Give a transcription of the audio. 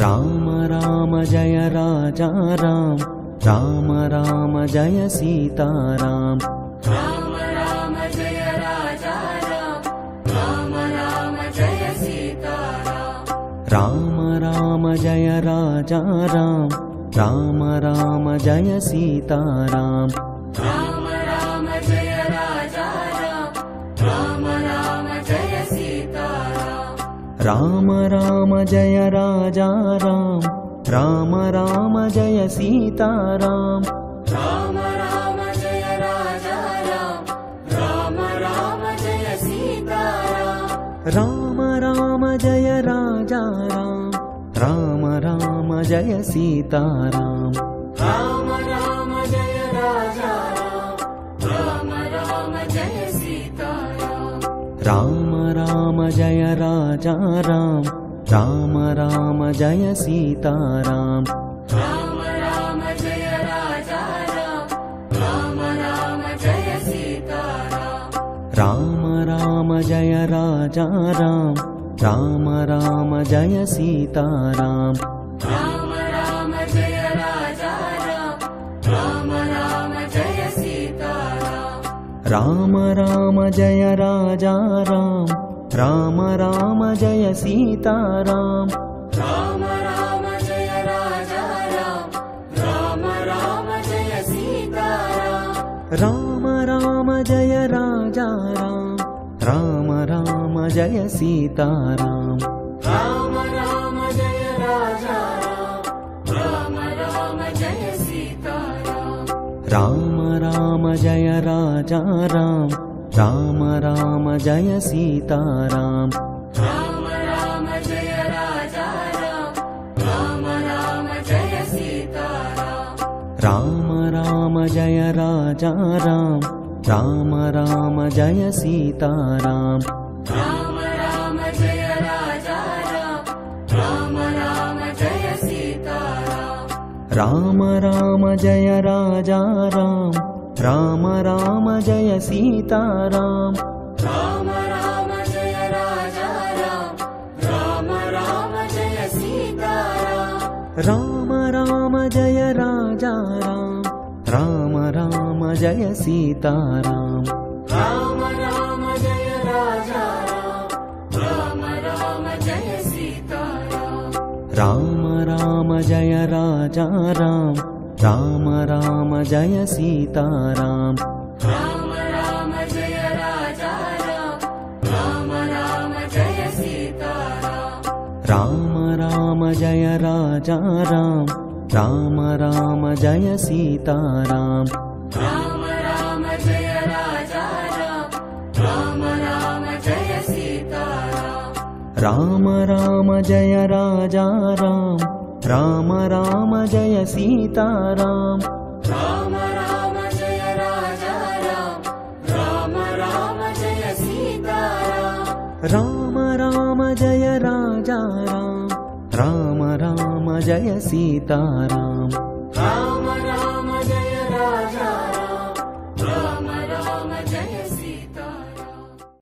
Ram Ram Jai Raja Ram Ram Ram Jai Sita Ram Ram Ram Jai Raja Ram Ram Ram Jai Sita Ram Ram Ram Jai Raja Ram Ram Ram Jai Sita Ram Ram Ram Jai Raja Ram. Ram Ram Jai Sita Ram. Ram Ram Jai Raja Ram. Ram Ram Jai Sita Ram. Ram Ram Jai Raja Ram. Ram Ram Jai Sita Ram. Ram Ram Jai Raja Ram. Ram Ram Jai Sita Ram Ram Jai Raja Ram Ram Ram Jai Sita Ram Ram Ram Jai Raja Ram Ram Ram Jai Sita Ram Ram Ram Jai Raja Ram Ram Ram Jai Sita Ram Ram Jai Raja Ram Ram Ram Jai Sita Ram. Ram Ram Jai Raja Ram Ram Ram Jai Sita Ram. Ram Ram Jai Raja Ram Ram Ram Jai Sita Ram. Ram Ram Ram Jai Raja Ram Ram Ram Jai Sita Ram Ram Ram Jai Raja Ram Ram Ram Jai Sita Ram Ram Ram Jai Raja Ram Ram Ram Jai Sita Ram Ram Ram Jai Raja Ram Ram Ram Jai Sita Ram. Ram Ram Jai Raja Ram Ram Ram Jai Sita Ram. Ram Ram Jai Raja Ram Ram Ram Jai Sita Ram. Ram Ram Ram Jai Raja Ram Ram Ram Jai Sita Ram Ram Ram Jai Raja Ram Ram Ram Jai Sita Ram Ram Ram Jai Raja Ram Ram Ram Jai Sita Ram Ram Ram Ram Jai Raja Ram Ram Ram Jai Sita Ram Ram Ram Jai Raja Ram Ram Ram Jai Sita Ram Ram Ram Jai Raja Ram Ram Ram Jai Sita Ram